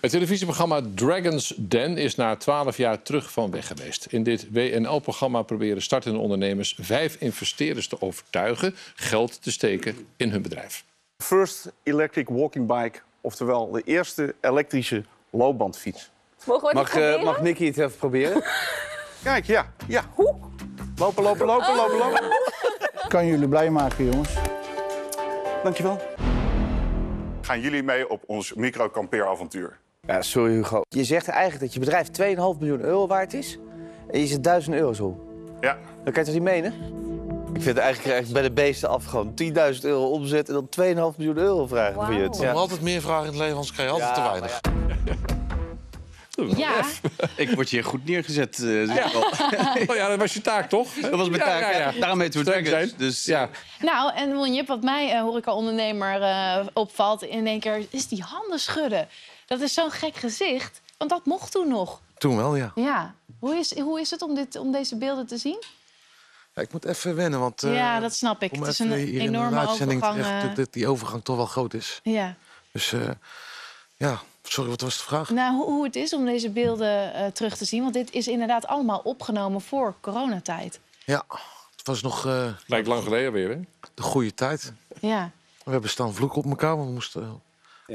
Het televisieprogramma Dragon's Den is na 12 jaar terug van weg geweest. In dit WNL-programma proberen startende ondernemers vijf investeerders te overtuigen geld te steken in hun bedrijf. First electric walking bike, oftewel de eerste elektrische loopbandfiets. Mogen we Mag, het proberen? mag Nicky het even proberen? Kijk, ja, ja. Lopen, lopen, lopen, lopen, lopen. kan jullie blij maken, jongens. Dankjewel. Gaan jullie mee op ons microkampeeravontuur? Ja, sorry Hugo. Je zegt eigenlijk dat je bedrijf 2,5 miljoen euro waard is. En je zet 1000 euro's op. Ja. Dan kan je toch niet menen? Ik vind het eigenlijk echt bij de beesten af gewoon 10.000 euro omzet en dan 2,5 miljoen euro vragen voor je. Je hebt altijd meer vragen in het leven, anders krijg je altijd te weinig. Ja, Ik word hier goed neergezet. eh, zie ik al. Oh ja, dat was je taak, toch? Dat was mijn Ja, taak. ja, ja. ja. Daarom heet het Dragons. zijn. Dus Ja. nou, en Wonjip, wat mij, uh, horeca-ondernemer, eh, opvalt in één keer... is die handen schudden. Dat is zo'n gek gezicht, want dat mocht toen nog. Toen wel, ja. Ja. Hoe is, hoe is het om, dit, om deze beelden te zien? Ja, Ik moet even wennen, want... eh, ja, dat snap ik. Het is een hier in enorme uitzending overgang. terecht eh, dat die overgang toch wel groot is. ja. Dus eh, ja, sorry, wat was de vraag? Nou, hoe, hoe het is om deze beelden eh, terug te zien. Want dit is inderdaad allemaal opgenomen voor coronatijd. Ja, het was nog eh, Lijkt lang geleden weer, hè? de goede tijd. Ja. We hebben staan vloeken op elkaar, want we moesten eh.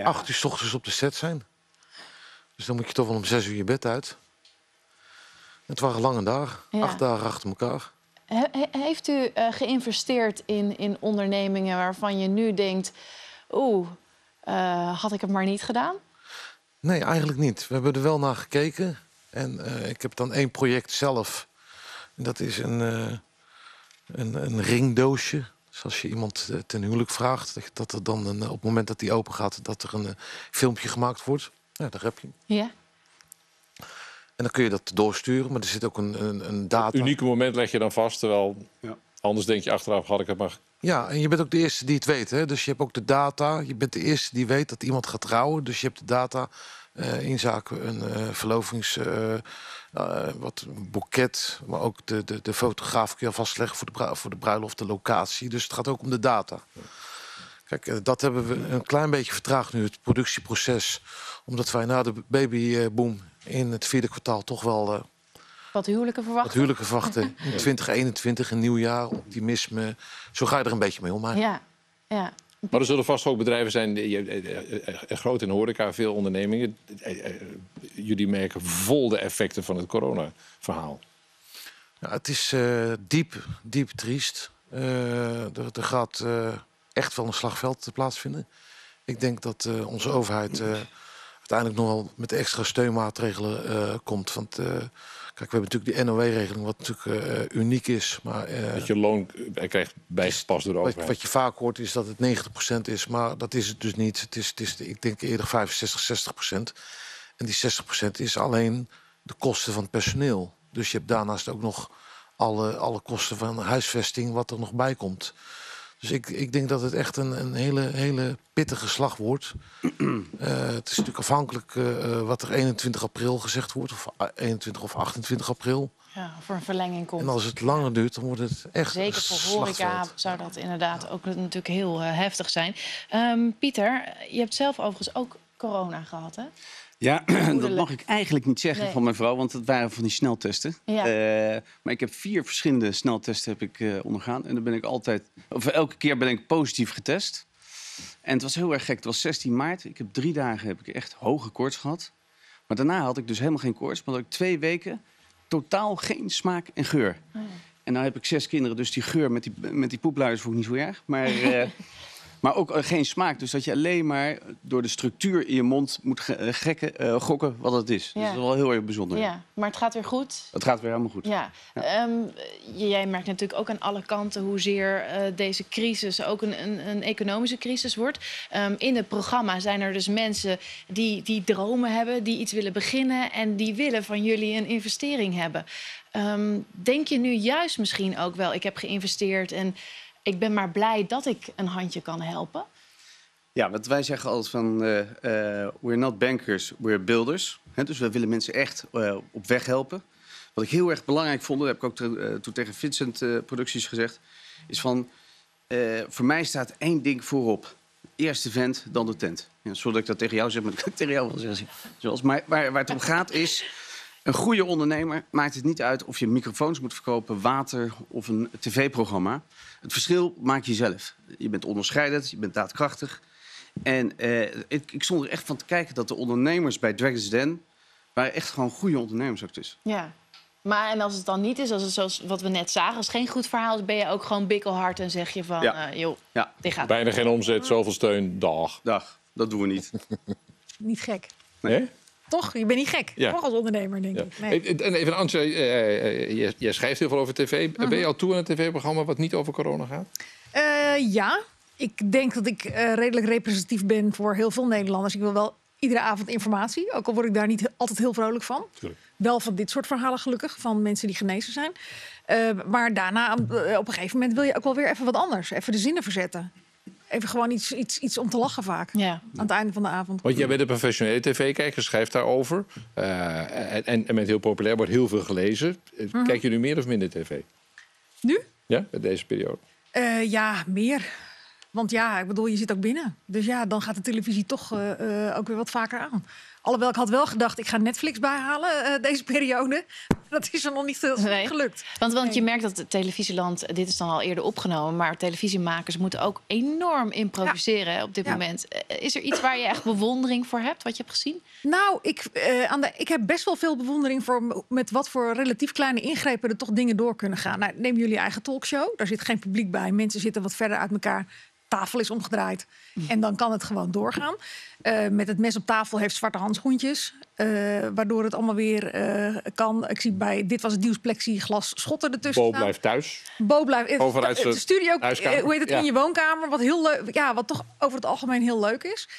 Acht uur s ochtends op de set zijn. Dus dan moet je toch wel om zes uur je bed uit. Het waren lange dagen, acht dagen achter elkaar. He- he- heeft u eh, geïnvesteerd in, in ondernemingen waarvan je nu denkt... oeh, eh, had ik het maar niet gedaan? Nee, eigenlijk niet. We hebben er wel naar gekeken. En eh, ik heb dan één project zelf. Dat is een, een, een ringdoosje. Dus als je iemand eh, ten huwelijk vraagt, dat- dat er dan een, op het moment dat die open gaat, dat er een eh, filmpje gemaakt wordt. Ja, daar heb je. Ja. En dan kun je dat doorsturen, maar er zit ook een, een, een data. Unieke moment leg je dan vast, terwijl Ja. anders denk je achteraf had ik het maar. Ja, en je bent ook de eerste die het weet. Hè? Dus je hebt ook de data. Je bent de eerste die weet dat iemand gaat trouwen. Dus je hebt de data eh in zaken een eh, verlovings... eh, wat, boeket, maar ook de, de, de fotograaf kun je al vastleggen voor de, voor de bruiloft, de locatie. Dus het gaat ook om de data. Kijk, dat hebben we een klein beetje vertraagd nu, het productieproces. Omdat wij na de babyboom in het vierde kwartaal toch wel Wat huwelijken wat verwachten? huwelijken verwachten. In 2021, een nieuw jaar, optimisme. Zo ga je er een beetje mee om. Ja. ja. Maar er zullen vast ook bedrijven zijn, eh, eh, eh, groot in horeca, veel ondernemingen. Jullie merken vol de effecten van het corona-verhaal. Het is diep, diep triest. Er, gaat echt wel een slagveld plaatsvinden. Ik denk dat onze overheid uiteindelijk nog wel met extra steunmaatregelen komt. Want kijk, we hebben natuurlijk die NOW-regeling, wat natuurlijk eh, uniek is. Maar eh, Dat je loon krijgt bijgepast door de wat, overheid. wat je vaak hoort is dat het 90% is, maar dat is het dus niet. Het is, het is ik denk eerder 65, 60%. En die 60% is alleen de kosten van het personeel. Dus je hebt daarnaast ook nog alle, alle kosten van huisvesting, wat er nog bij komt. Dus ik, ik denk dat het echt een, een hele, hele pittige slag wordt. Eh, het is natuurlijk afhankelijk eh, eh, wat er 21 april gezegd wordt, of eh, 21 of 28 april. ja. Voor een verlenging komt. En als het langer duurt, dan wordt het echt Zeker voor horeca zou dat inderdaad ook natuurlijk heel heftig zijn. Ehm, Pieter, je hebt zelf overigens ook corona gehad, hè? Ja, dat mag ik eigenlijk niet zeggen Nee. van mijn vrouw, want het waren van die sneltesten. Ja. Eh, maar ik heb vier verschillende sneltesten heb ik, eh, ondergaan. En dan ben ik altijd, of elke keer ben ik positief getest. En het was heel erg gek. Het was 16 maart. Ik heb drie dagen heb ik echt hoge koorts gehad. Maar daarna had ik dus helemaal geen koorts. Maar had ik twee weken totaal geen smaak en geur. En nou heb ik zes kinderen, dus die geur met die, met die poepluiers vond ik niet zo erg. Maar, eh, maar ook eh, geen smaak. Dus dat je alleen maar door de structuur in je mond moet eh, gekken, eh, gokken wat het is. Ja. Dat is wel heel erg bijzonder. Ja, maar het gaat weer goed. Het gaat weer helemaal goed. Ja, Ehm, jij merkt natuurlijk ook aan alle kanten hoezeer eh deze crisis ook een, een, een economische crisis wordt. Ehm, in het programma zijn er dus mensen die, die dromen hebben, die iets willen beginnen en die willen van jullie een investering hebben. Ehm, denk je nu juist misschien ook wel, ik heb geïnvesteerd en ik ben maar blij dat ik een handje kan helpen? Ja, wat wij zeggen altijd van, eh, eh, we're not bankers, we're builders. Dus we willen mensen echt eh, op weg helpen. Wat ik heel erg belangrijk vond, dat heb ik ook toen tegen Vincent Producties gezegd, is van, voor mij staat één ding voorop. eerst de vent, dan de tent. Ja, zodat ik dat tegen jou zeg, maar dat kan ik tegen jou wel zeggen. Zoals, maar waar, waar het om gaat is... Een goede ondernemer maakt het niet uit of je microfoons moet verkopen, water of een tv-programma. Het verschil maak je zelf. Je bent onderscheidend, je bent daadkrachtig. En eh, ik, ik stond er echt van te kijken dat de ondernemers bij Dragon's Den... waren echt gewoon goede ondernemers ook tussen. Ja. Maar en als het dan niet is, als het zoals wat we net zagen, als het geen goed verhaal is, ben je ook gewoon bikkelhard en zeg je van, Ja. eh, joh, Ja, dit gaat. Bijna geen omzet, zoveel steun, dag. dag. Dat doen we niet. Niet gek. Nee? Toch? Je bent niet gek. Ja. Toch als ondernemer, denk Ja. ik. Nee. En even Antje, eh, jij- schrijft heel veel over tv. Mhm. Ben je al toe aan een tv-programma wat niet over corona gaat? Eh, ja, ik denk dat ik eh, redelijk representatief ben voor heel veel Nederlanders. Ik wil wel iedere avond informatie, ook al word ik daar niet altijd heel vrolijk van. Tuurlijk. Wel van dit soort verhalen gelukkig, van mensen die genezen zijn. Eh, maar daarna, op een gegeven moment, wil je ook wel weer even wat anders. Even de zinnen verzetten. Even gewoon iets, iets, iets om te lachen vaak. Ja. Aan het einde van de avond. Want jij bent een professionele tv-kijker, schrijft daarover. Eh en, en bent heel populair, wordt heel veel gelezen. Eh, Mhm. Kijk je nu meer of minder tv? Nu? Ja, in deze periode. Eh, ja, meer. Want ja, ik bedoel, je zit ook binnen. Dus ja, dan gaat de televisie toch eh, eh, ook weer wat vaker aan. Alhoewel, ik had wel gedacht, ik ga Netflix bijhalen eh, deze periode. Dat is er nog niet Nee. gelukt. Want, want je merkt dat het televisieland, dit is dan al eerder opgenomen, maar televisiemakers moeten ook enorm improviseren op dit Ja. moment. Eh, Is er iets waar je echt bewondering voor hebt, wat je hebt gezien? Nou, ik, eh, aan de, ik heb best wel veel bewondering voor met wat voor relatief kleine ingrepen er toch dingen door kunnen gaan. Nou, neem jullie eigen talkshow. Daar zit geen publiek bij. Mensen zitten wat verder uit elkaar. Tafel is omgedraaid. En dan kan het gewoon doorgaan. Eh, met het mes op tafel heeft zwarte handschoentjes. eh, waardoor het allemaal weer eh, kan. Ik zie bij Dit was het nieuws plexiglas schotten ertussen Bo staan. blijft thuis. Bo blijft. Overuit de studio, huiskamer. hoe heet het, Ja. in je woonkamer. Wat heel leuk. Ja, wat toch over het algemeen heel leuk is.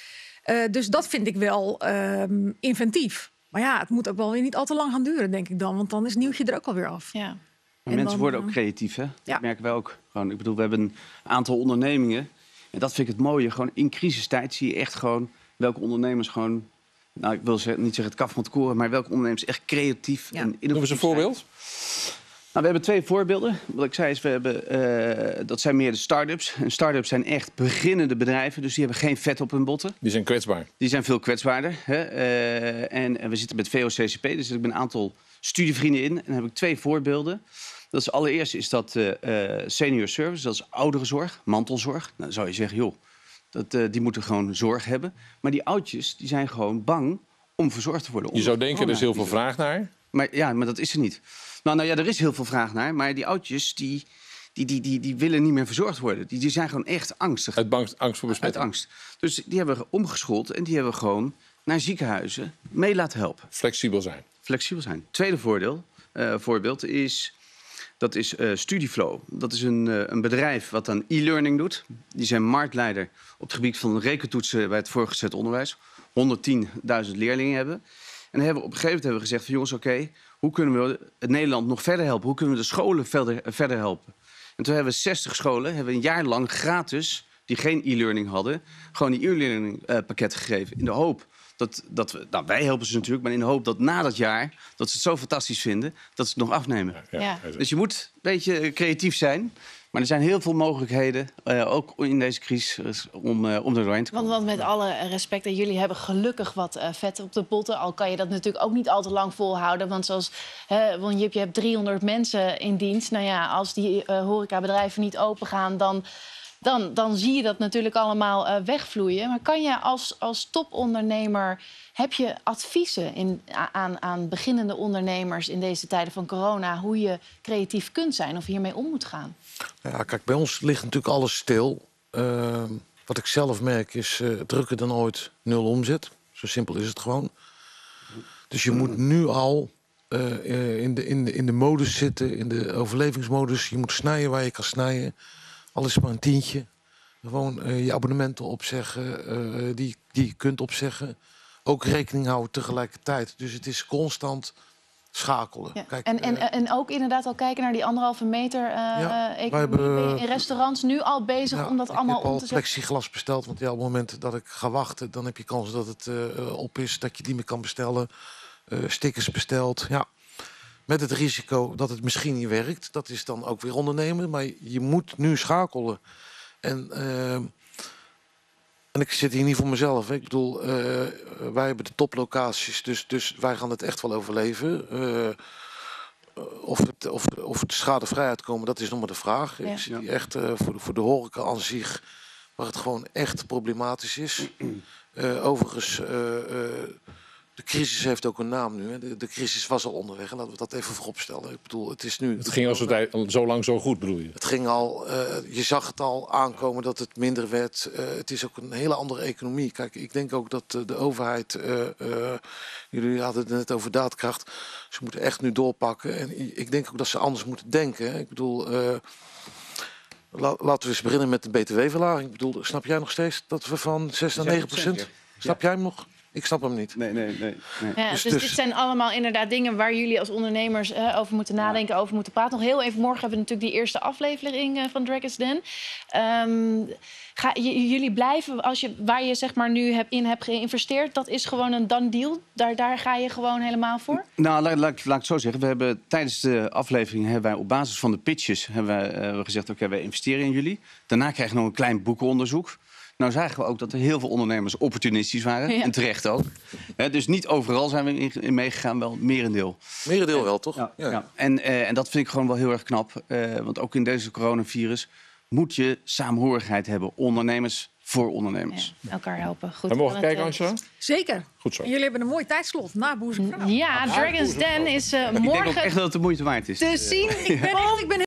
Eh, dus dat vind ik wel ehm, inventief. Maar ja, het moet ook wel weer niet al te lang gaan duren, denk ik dan. Want dan is het nieuwtje er ook alweer af. Ja. Maar En mensen dan, worden ook eh, creatief, hè? ja. Dat merken wij ook. Gewoon, ik bedoel, we hebben een aantal ondernemingen. En dat vind ik het mooie. Gewoon in crisistijd zie je echt gewoon welke ondernemers gewoon... Nou, ik wil zeggen, niet zeggen het kaf van het koren, maar welke ondernemers echt creatief Ja. en innovatief Noem eens een zijn. voorbeeld. Nou, we hebben twee voorbeelden. Wat ik zei is, we hebben, eh, dat zijn meer de start-ups. En start-ups zijn echt beginnende bedrijven, dus die hebben geen vet op hun botten. Die zijn kwetsbaar. Die zijn veel kwetsbaarder. Hè? Eh, en, en we zitten met VOCCP, dus ik ben een aantal studievrienden in. En dan heb ik twee voorbeelden. Dat is allereerst is dat eh, senior service, dat is ouderenzorg, mantelzorg. Nou, dan zou je zeggen, joh, dat, eh, die moeten gewoon zorg hebben. Maar die oudjes, die zijn gewoon bang om verzorgd te worden. Je zou denken, er is heel veel vraag naar. Maar ja, maar dat is er niet. Nou, nou ja, er is heel veel vraag naar. Maar die oudjes, die, die, die, die, die willen niet meer verzorgd worden. Die, die zijn gewoon echt angstig. Uit bang- angst voor Uit besmetting. angst. Dus die hebben we omgeschoold en die hebben we gewoon naar ziekenhuizen mee laten helpen. Flexibel zijn. Flexibel zijn. Tweede voordeel, voorbeeld is, dat is eh, Studieflow. Dat is een, eh, een bedrijf wat aan e-learning doet. Die zijn marktleider op het gebied van rekentoetsen bij het voorgezet onderwijs. 110.000 leerlingen hebben. En hebben op een gegeven moment hebben we gezegd van jongens, oké, hoe kunnen we het Nederland nog verder helpen? Hoe kunnen we de scholen verder, eh, verder helpen? En toen hebben we 60 scholen, hebben een jaar lang gratis, die geen e-learning hadden, gewoon die e-learning pakket gegeven. In de hoop dat, dat we, nou wij helpen ze natuurlijk, maar in de hoop dat na dat jaar, dat ze het zo fantastisch vinden, dat ze het nog afnemen. Ja. Dus je moet een beetje eh, creatief zijn. Maar er zijn heel veel mogelijkheden, eh, ook in deze crisis, om, eh, om er doorheen te komen. want met alle respect, dat jullie hebben gelukkig wat eh, vet op de potten. Al kan je dat natuurlijk ook niet al te lang volhouden. Want zoals hè, want je, je hebt 300 mensen in dienst. Nou ja, als die horecabedrijven niet open gaan, dan, dan, dan zie je dat natuurlijk allemaal eh, wegvloeien. Maar kan je als, als topondernemer, heb je adviezen in, aan, aan beginnende ondernemers in deze tijden van corona, hoe je creatief kunt zijn of hiermee om moet gaan? Ja, kijk, bij ons ligt natuurlijk alles stil. Ehm, wat ik zelf merk is eh, drukker dan ooit nul omzet. Zo simpel is het gewoon. Dus je moet nu al eh, in, de, in, de, in de modus zitten, in de overlevingsmodus. Je moet snijden waar je kan snijden. Al het maar een tientje. Gewoon eh, je abonnementen opzeggen, eh, die, die je kunt opzeggen. Ook rekening houden tegelijkertijd. Dus het is constant schakelen. Ja. Kijk, en, en, eh, en ook inderdaad al kijken naar die anderhalve meter eh Ja, economie. hebben, in restaurants nu al bezig Ja, om dat allemaal ik heb om al te zetten? plexiglas besteld, want ja, op het moment dat ik ga wachten, dan heb je kans dat het op is, dat je die meer kan bestellen. Stickers besteld, ja. Met het risico dat het misschien niet werkt. Dat is dan ook weer ondernemen, maar je moet nu schakelen. En ehm, En ik zit hier niet voor mezelf. Hè. Ik bedoel, eh, wij hebben de toplocaties, dus, dus wij gaan het echt wel overleven. Eh, of, het, of, of het schadevrij uitkomen, dat is nog maar de vraag. Ja. Ik zie die echt eh, voor, de, voor de horeca aan zich, waar het gewoon echt problematisch is. Eh, overigens, eh, eh, de crisis heeft ook een naam nu. Hè. De, de crisis was al onderweg. En laten we dat even vooropstellen. Ik bedoel, het is nu. Het ging al zo, lang zo goed, bedoel je? Het ging al, eh, je zag het al aankomen dat het minder werd. Eh, het is ook een hele andere economie. Kijk, ik denk ook dat eh, de overheid, eh, eh, jullie hadden het net over daadkracht, ze moeten echt nu doorpakken. En ik denk ook dat ze anders moeten denken. hè. Ik bedoel, eh, la- laten we eens beginnen met de btw-verlaging. Ik bedoel, snap jij nog steeds dat we van 6 naar 9 procent? Snap jij hem nog? Ik snap hem niet. Nee, nee, nee. nee. Ja, Dus- dus, dus- dit zijn allemaal inderdaad dingen waar jullie als ondernemers eh, over moeten nadenken, over moeten praten. Nog heel even, morgen hebben we natuurlijk die eerste aflevering eh, van Dragon's Den. Ehm, ga, jullie blijven, als je, waar je zeg maar nu heb, in hebt geïnvesteerd, dat is gewoon een done deal. Daar, daar ga je gewoon helemaal voor? Nou, laat, laat, ik- laat ik het zo zeggen. We hebben tijdens de aflevering hebben wij op basis van de pitches hebben wij, eh, gezegd: oké, wij investeren in jullie. Daarna krijg je nog een klein boekenonderzoek. Nou zagen we ook dat er heel veel ondernemers opportunistisch waren. Ja. En terecht ook. Hè, dus niet overal zijn we in, in meegegaan, wel merendeel. Merendeel wel, toch? Ja, ja. En, eh, en dat vind ik gewoon wel heel erg knap. eh, want ook in deze coronavirus moet je saamhorigheid hebben. Ondernemers voor ondernemers. Ja, elkaar helpen. Goed. We mogen kijken, eh, Angela? Zeker. Goed zo. En jullie hebben een mooi tijdslot na Boezemvrouw. Ja, Dragon's Den is eh, Ik denk ook morgen echt dat het de moeite waard is. te zien. Ik ben, ik ben